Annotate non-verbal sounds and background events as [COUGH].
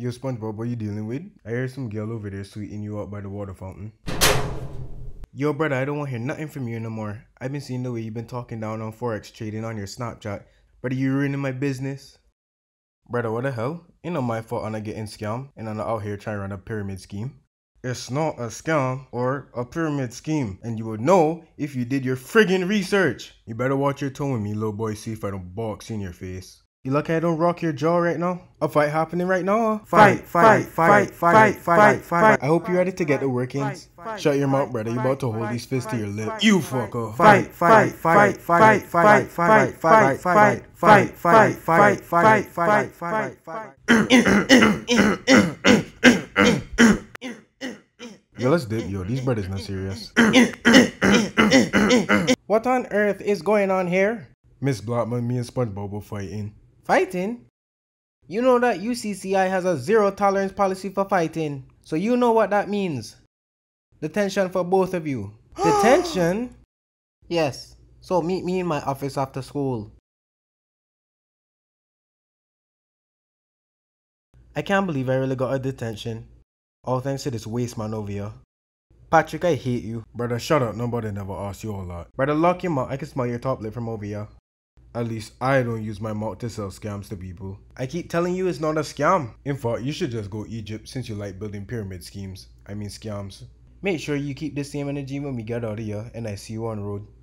Yo, SpongeBob, what you dealing with? I hear some girl over there sweeting you up by the water fountain. Yo, brother, I don't want to hear nothing from you no more. I've been seeing the way you've been talking down on Forex trading on your Snapchat. Brother, you ruining my business. Brother, what the hell? Ain't not my fault I'm not getting scammed and I'm not out here trying to run a pyramid scheme. It's not a scam or a pyramid scheme, and you would know if you did your friggin' research. You better watch your tone with me, little boy, see if I don't box in your face. You lucky I don't rock your jaw right now? A fight happening right now? Fight, fight, fight, fight, fight, fight. I hope you're ready to get the workings. Shut your mouth, brother. You about to hold these fists to your lip. You fucker. Fight, fight, fight, fight, fight, fight, fight, fight, fight, fight, fight, fight, fight, fight, fight. Yo, let's dip, yo. These brothers not serious. what on earth is going on here? Miss Blackman, me and SpongeBob were fighting. Fighting? You know that UCCI has a zero tolerance policy for fighting. So you know what that means. Detention for both of you. [GASPS] Detention? Yes. So meet me in my office after school. I can't believe I really got a detention. All thanks to this waste man over here. Patrick, I hate you. Brother, shut up. Nobody never asked you all that. Brother, lock your mouth. I can smell your top lip from over here. At least I don't use my mouth to sell scams to people. I keep telling you it's not a scam. In fact, you should just go Egypt since you like building pyramid schemes. I mean scams. Make sure you keep the same energy when we get out of here and I see you on road.